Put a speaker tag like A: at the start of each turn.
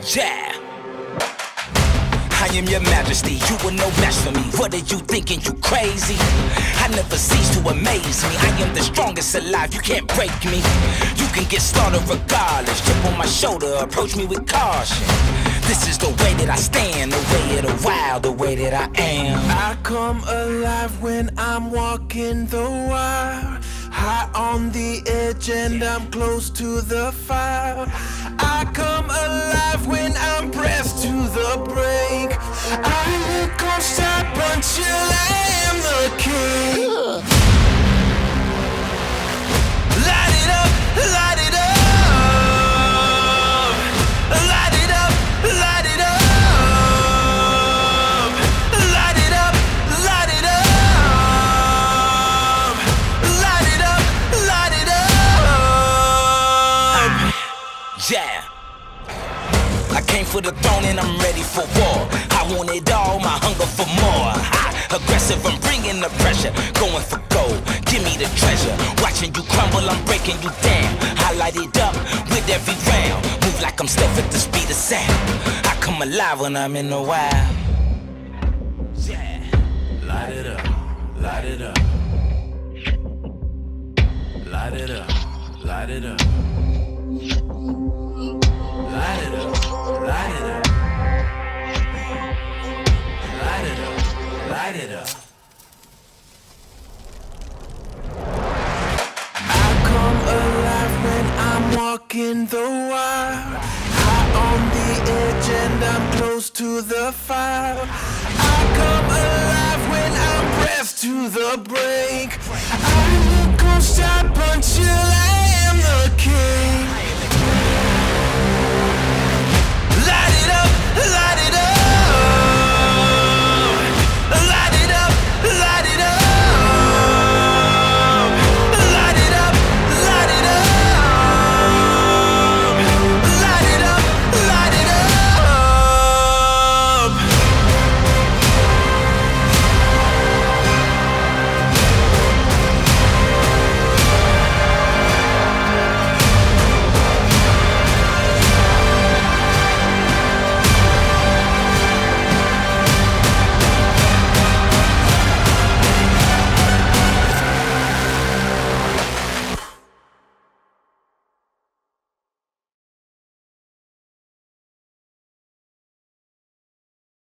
A: Yeah. I am your majesty, you were no match for me. What are you thinking, you crazy? I never cease to amaze me. I am the strongest alive, you can't break me. You can get started regardless. Chip on my shoulder, approach me with caution. This is the way that I stand, the way of the wild, the way that I am.
B: I come alive when I'm walking the wild. High on the edge and I'm close to the fire. I come alive when I'm pressed to the brink. I will not stop until I am the king. Light it up, light it up. Light it up, light it up. Light it up, light it up. Light it up, light it up.
A: Yeah. I for the throne and I'm ready for war. I want it all, my hunger for more. High, aggressive, I'm bringing the pressure. Going for gold, give me the treasure. Watching you crumble, I'm breaking you down. I light it up with every round. Move like I'm Steph at the speed of sound. I come alive when I'm in the wild. Yeah.
B: Light it up, light it up. Light it up, light it up. Walking the wild. High on the edge and I'm close to the fire.